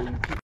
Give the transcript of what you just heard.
so you. keep